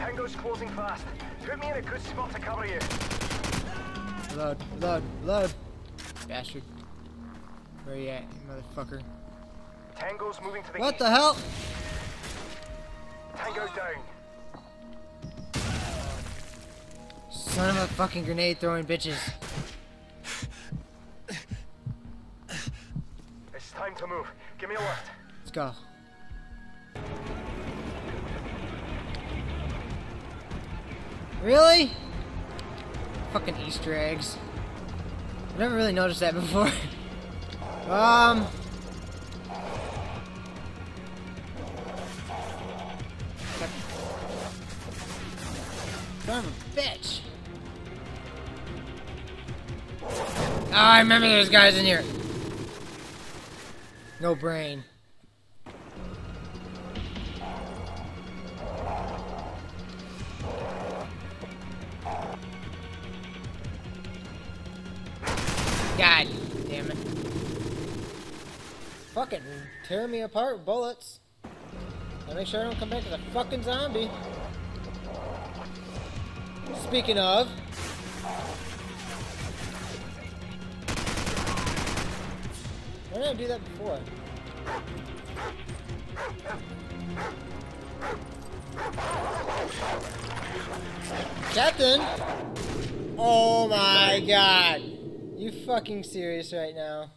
Tango's closing fast. Put me in a good spot to cover you. Reload, reload, reload. Bastard. Where you at, you motherfucker? Tango's moving to the What east. the hell? Tango down. Son of a fucking grenade throwing bitches. It's time to move. Give me a lift. Let's go. Really? Fucking Easter eggs. I've never really noticed that before. um. Son of a bitch. Oh, I remember there's guys in here. No brain. God damn it. Fucking tear me apart with bullets. I make sure I don't come back as a fucking zombie. Speaking of. Why didn't I do that before? Captain! Oh my god! You fucking serious right now?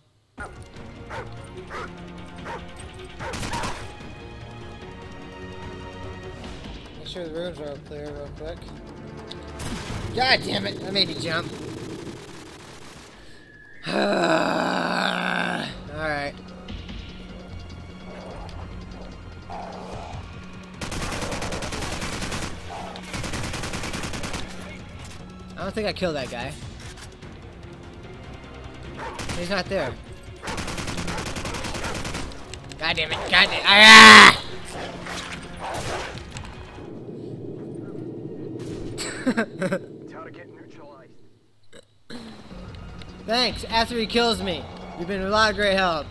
Make sure the rooms are all clear real quick. God damn it! I made me jump. Ah. I don't think I killed that guy. He's not there. God damn it! God damn Ah! Thanks. After he kills me, you've been a lot of great help.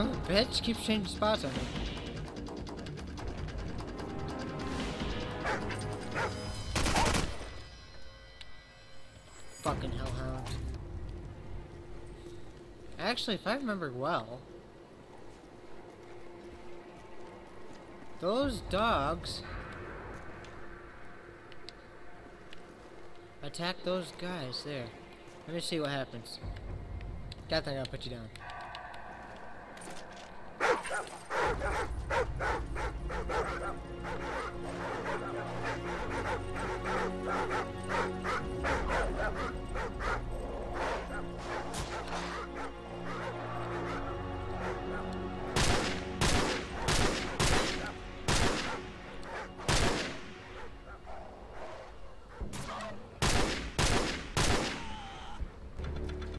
Huh? Bitch keeps changing spots on me. Fucking hellhound. Actually, if I remember well, those dogs attack those guys there. Let me see what happens. Captain, I'm gonna put you down.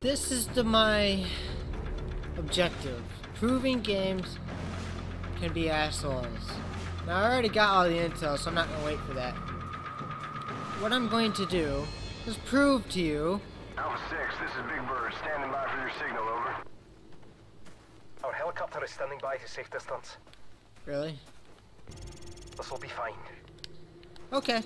This is the my objective. Proving games can be assholes. Now I already got all the intel, so I'm not gonna wait for that. What I'm going to do is prove to you Alpha 6, this is Big Bird. Standing by for your signal, over. Our helicopter is standing by to safe distance. Really? This will be fine. Okay.